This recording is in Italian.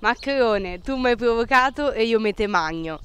Maccherone, tu mi hai provocato e io me te magno.